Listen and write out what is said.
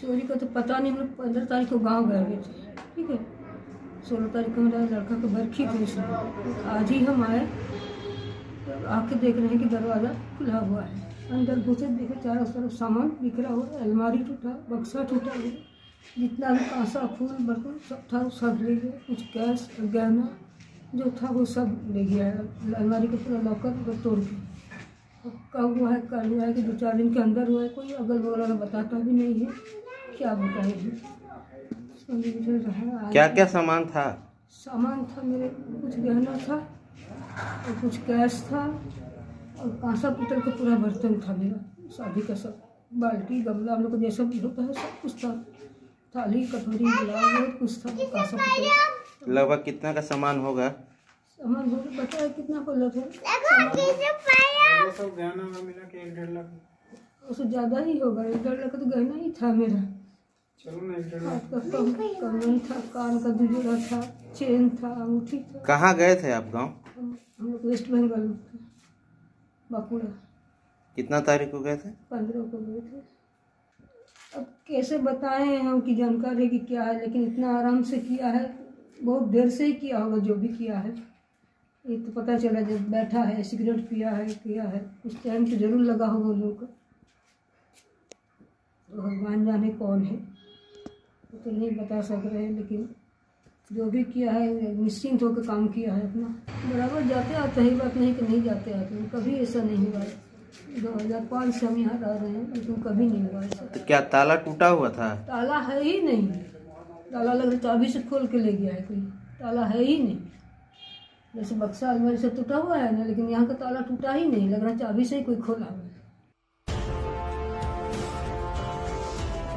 चोरी का तो पता नहीं हम लोग पंद्रह तारीख को गाँव गए थे। ठीक है? सोलह तारीख को मेरा लड़का का बरखी थी उसमें। आज ही हम आए, आके देख रहे हैं कि दरवाज़ा खुला हुआ है। अंदर घुसे, देखे चारों तरफ़ सामान बिखरा हुआ है, अलमारी टूटा, बक्सा टूटा हुआ जितना भी कांसा, फूल, बर्तन, सब था सब ले गए। कुछ कैश गहना जो था, वो सब ले गया अलमारी का पूरा लॉकर तोड़ के कब हुआ है, कल हुआ है कि दो चार दिन के अंदर हुआ है, कोई अगल बगल वाला बताता भी नहीं है। क्या बताएगी? आज- क्या क्या सामान था? सामान था मेरे कुछ गहना था और कुछ कैश था और कांसा पीतल का पूरा बर्तन था मेरा। शादी का सब बाल्टी गमला हम लोग को जैसा भी होता है सब कुछ था। थाली कटोरी गिलास बहुत कुछ था कांसा पीतल लगभग कितना का सामान होगा? सामान हो गया पता है कितना था ये सब गहना मिला के एक डेढ़ लाख। उससे ज़्यादा ही होगा एक डेढ़ लाख का तो गहना ही था मेरा। कंगन था कान का दुजोड़ा था चेन था अंगूठी था। कहाँ गए थे आप गाँव? हम लोग वेस्ट बंगाल बांकुड़ा। कितना तारीख को गए थे? पंद्रह को गए थे। अब कैसे बताएँ हम की जानकारी कि क्या है लेकिन इतना आराम से किया है बहुत देर से ही किया होगा जो भी किया है। ये तो पता चला जब बैठा है सिगरेट पिया है किया है उस टाइम तो ज़रूर लगा होगा उन लोग का। तो भगवान जाने कौन है। तो नहीं बता सक रहे हैं लेकिन जो भी किया है निश्चिंत होकर काम किया है अपना। बराबर जाते आते हैं बात नहीं कि नहीं जाते आते हैं कभी ऐसा नहीं हुआ दो हज़ार पाँच से हम यहाँ रह रहे हैं लेकिन कभी नहीं हुआ ऐसा तो क्या ताला टूटा हुआ था? ताला है ही नहीं। ताला लग रहा चाबी से खोल के ले गया है कोई। ताला है ही नहीं। जैसे बक्सा अलमारी से टूटा हुआ है ना लेकिन यहाँ का ताला टूटा ही नहीं। लग रहा चाबी से ही कोई खोला हुआ है।